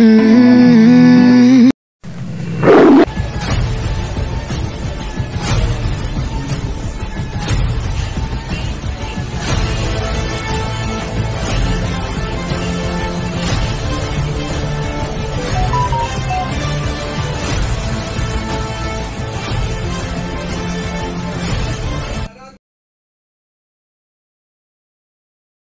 Mm.